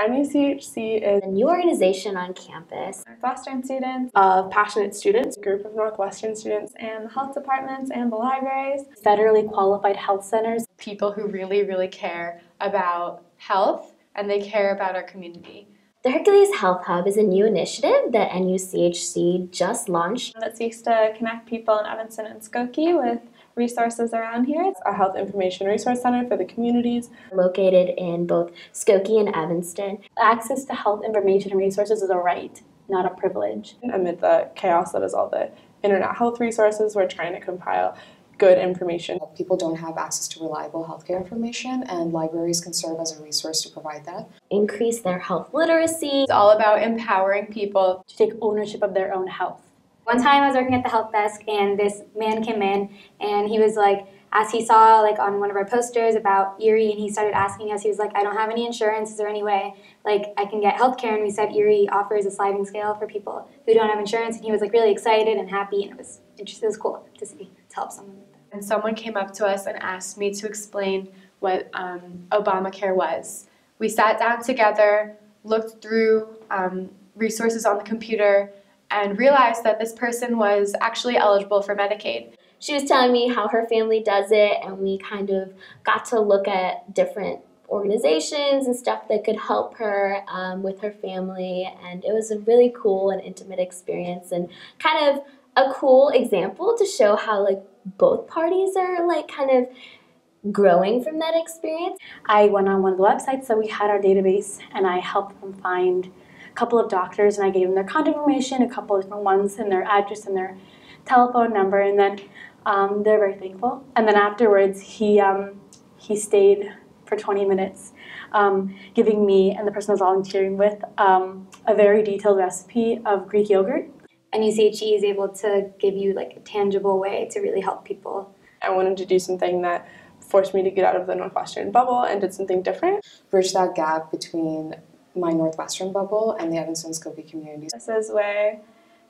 NUCHC is a new organization on campus. Northwestern students, of passionate students, a group of Northwestern students, and the health departments and the libraries. Federally qualified health centers. People who really, really care about health and they care about our community. The HIRCULES Health Hub is a new initiative that NUCHC just launched. That seeks to connect people in Evanston and Skokie with resources around here. It's a health information resource center for the communities. Located in both Skokie and Evanston. Access to health information and resources is a right, not a privilege. Amid the chaos that is all the internet health resources, we're trying to compile good information. People don't have access to reliable healthcare information, and libraries can serve as a resource to provide that. Increase their health literacy. It's all about empowering people to take ownership of their own health. One time I was working at the help desk and this man came in and he was like, as he saw like on one of our posters about Erie and he started asking us, he was like, I don't have any insurance, is there any way like I can get health care? And we said Erie offers a sliding scale for people who don't have insurance and he was like really excited and happy and it was interesting, it was cool to see, to help someone with that. And someone came up to us and asked me to explain what um, Obamacare was. We sat down together, looked through um, resources on the computer, and realized that this person was actually eligible for Medicaid. She was telling me how her family does it, and we kind of got to look at different organizations and stuff that could help her um, with her family. And it was a really cool and intimate experience, and kind of a cool example to show how like both parties are like kind of growing from that experience. I went on one of the websites that we had our database, and I helped them find a couple of doctors and I gave them their contact information, a couple of different ones, and their address and their telephone number, and then um, they're very thankful. And then afterwards, he um, he stayed for 20 minutes, um, giving me and the person I was volunteering with um, a very detailed recipe of Greek yogurt. And UCHE is able to give you like a tangible way to really help people. I wanted to do something that forced me to get out of the Northwestern bubble and did something different. Bridge that gap between my Northwestern bubble and the Evanston Skokie community. This is where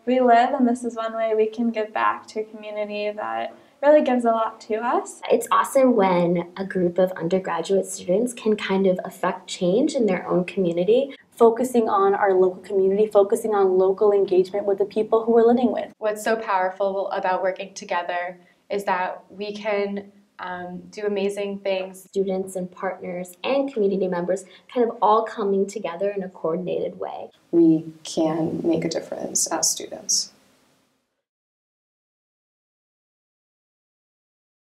we live, and this is one way we can give back to a community that really gives a lot to us. It's awesome when a group of undergraduate students can kind of affect change in their own community. Focusing on our local community, focusing on local engagement with the people who we're living with. What's so powerful about working together is that we can um, do amazing things. Students and partners and community members kind of all coming together in a coordinated way. We can make a difference as students.